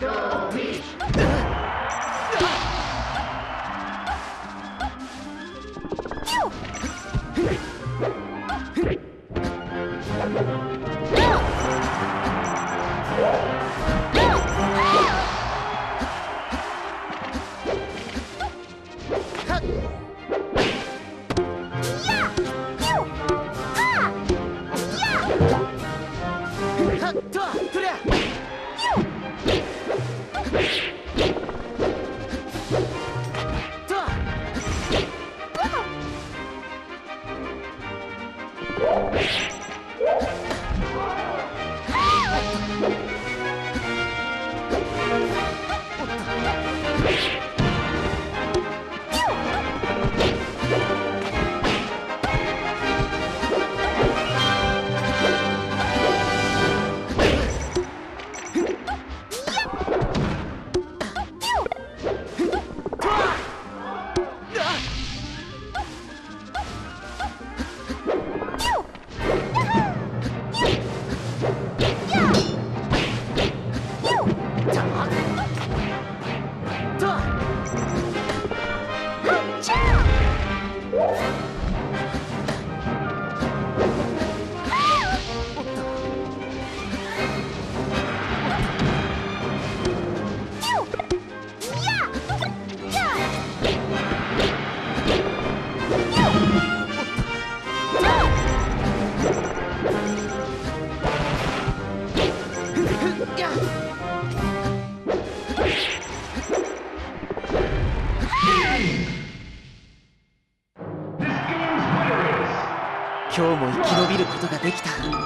do, not be できた。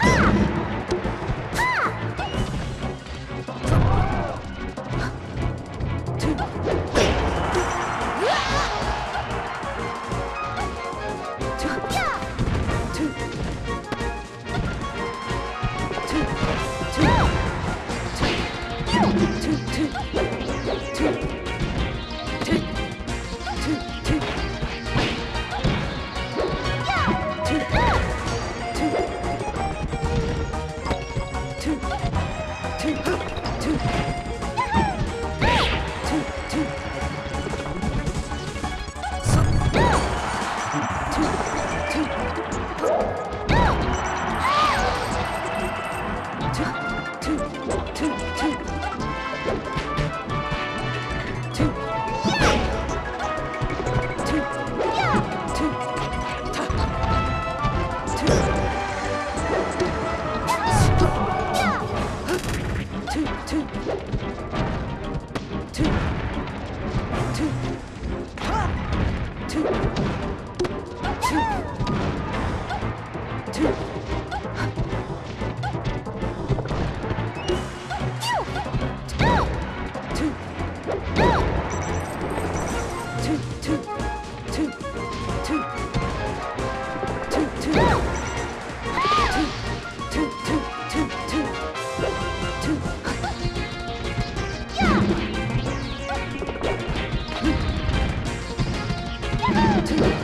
Ha! two. Two.